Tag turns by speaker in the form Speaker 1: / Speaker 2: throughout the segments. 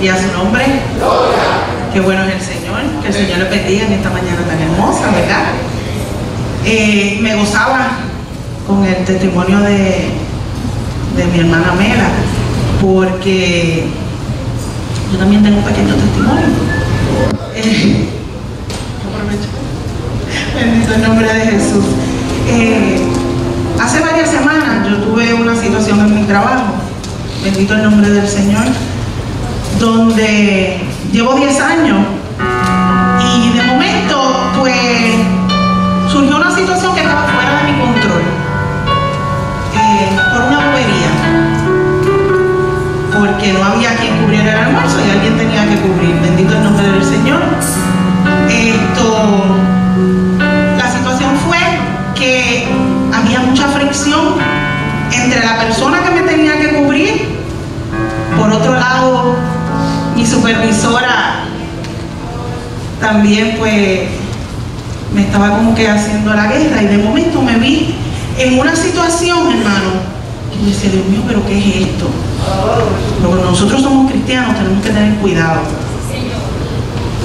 Speaker 1: y a su nombre. Qué bueno es el Señor, que el Señor le bendiga en esta mañana tan hermosa, ¿verdad? Eh, me gozaba con el testimonio de, de mi hermana Mela, porque yo también tengo un pequeño testimonio. Eh, aprovecho. Bendito el nombre de Jesús. Eh, hace varias semanas yo tuve una situación en mi trabajo, bendito el nombre del Señor, donde llevo 10 años. Y de momento pues surgió una situación que estaba fuera de mi control, eh, por una bobería, porque no había quien cubriera el almuerzo y alguien tenía que cubrir, bendito el nombre del Señor. Esto, la situación fue que había mucha fricción entre la persona también pues me estaba como que haciendo la guerra y de momento me vi en una situación, hermano, que yo decía, Dios mío, pero ¿qué es esto? Pero nosotros somos cristianos, tenemos que tener cuidado.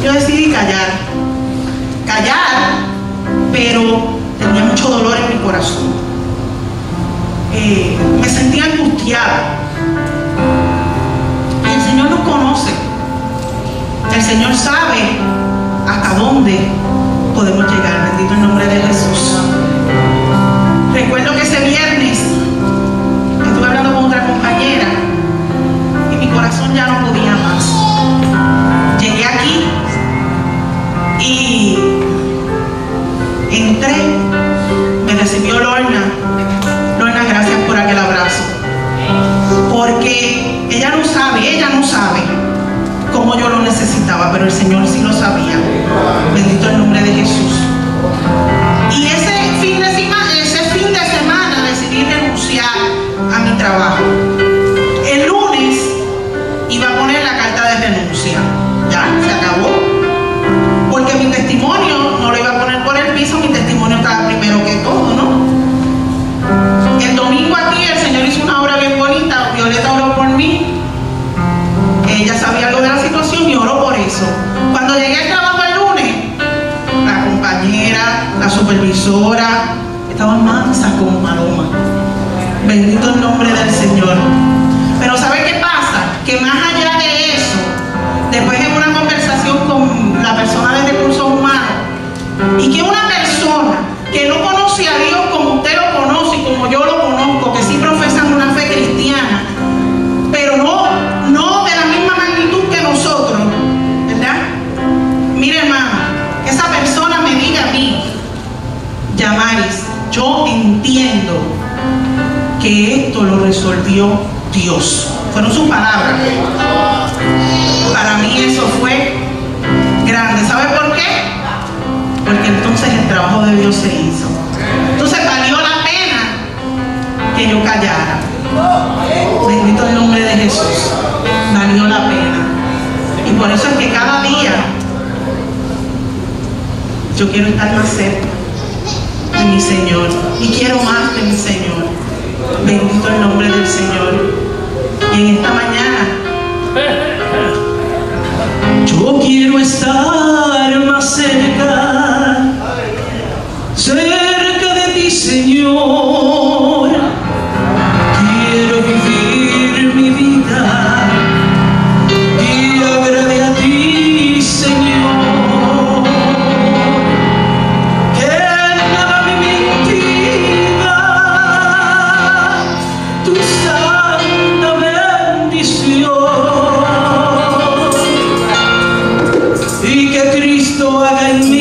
Speaker 1: Yo decidí callar, callar, pero tenía mucho dolor en mi corazón. Eh, me sentía angustiada. Y el Señor nos conoce. El Señor sabe hasta dónde podemos llegar. Bendito el nombre de Jesús. Recuerdo que ese viernes estuve hablando con otra compañera y mi corazón ya no podía más. Llegué aquí y entré, me recibió Lorna. Lorna, gracias por aquel abrazo. Porque ella no sabe, ella no sabe cómo yo lo necesitaba, pero el Señor sí lo sabía. Bendito el nombre de Jesús. Y ese fin de semana, decidí renunciar a mi trabajo. Estaban mansas como maloma. Bendito el nombre del Señor. Pero ¿sabe qué pasa? Que más allá de eso, después en una conversación con la persona de recursos humanos, y que una persona que no conoce a Dios resolvió Dios. Fueron sus palabras. Para mí eso fue grande. ¿Sabe por qué? Porque entonces el trabajo de Dios se hizo. Entonces valió la pena que yo callara. Bendito el nombre de Jesús. Valió la pena. Y por eso es que cada día yo quiero estar más cerca de mi Señor. Y quiero más de mi Señor. Bendito el nombre del Señor. Y en esta mañana yo quiero estar más cerca, cerca de ti, Señor. Cristo haga en mí